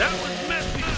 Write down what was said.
That was messy.